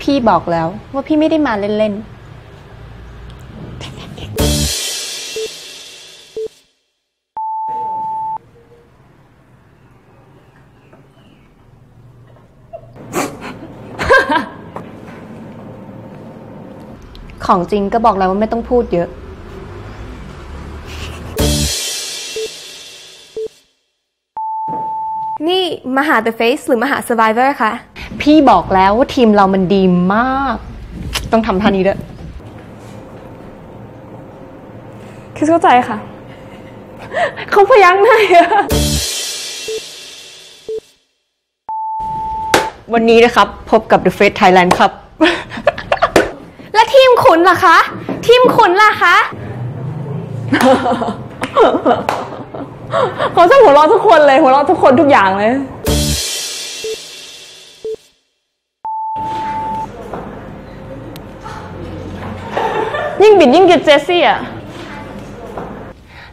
พี่บอกแล้วว่าพี่ไม่ได้มาเล่น ๆของจริงก็บอกแล้วว่าไม่ต้องพูดเยอะ นี่มาหา The Face หรือมาหา Survivor คะ พี่บอกแล้วว่าทีมเรามันดีมาก ต้องทำท่านี้ด้วยคือเข้าใจค่ะ เขาพยักหน้าเยอะวันนี้นะครับ พบกับ The Face Thailand ครับ และทีมขุนล่ะคะ ทีมขุนล่ะคะ เขาจะหัวเราะทุกคนเลย หัวเราะทุกคนทุกอย่างเลย ยิ่งบิดยิ่งเกลียดเจสซี่อะ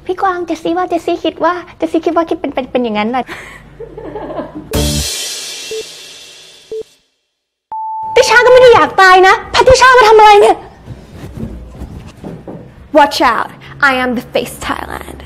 พี่กวางเจสซี่ว่าเจสซี่คิดว่าเจสซี่คิดว่าคิดเป็นเป็นเป็นอย่างนั้นแหละติชาก็ไม่ได้อยากตายนะพัติชามาทำอะไรเนี่ย Watch out I am The Face Thailand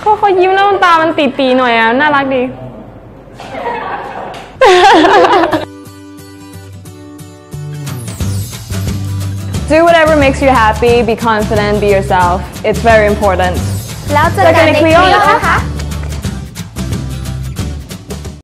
เขาเขายิ้มแล้วตามันตีตีๆหน่อยอะ น่ารักดี Do whatever makes you happy, be confident, be yourself. It's very important. แล้วเจอกันในเจอกันในคลิ Clio ปนะคะนะคะ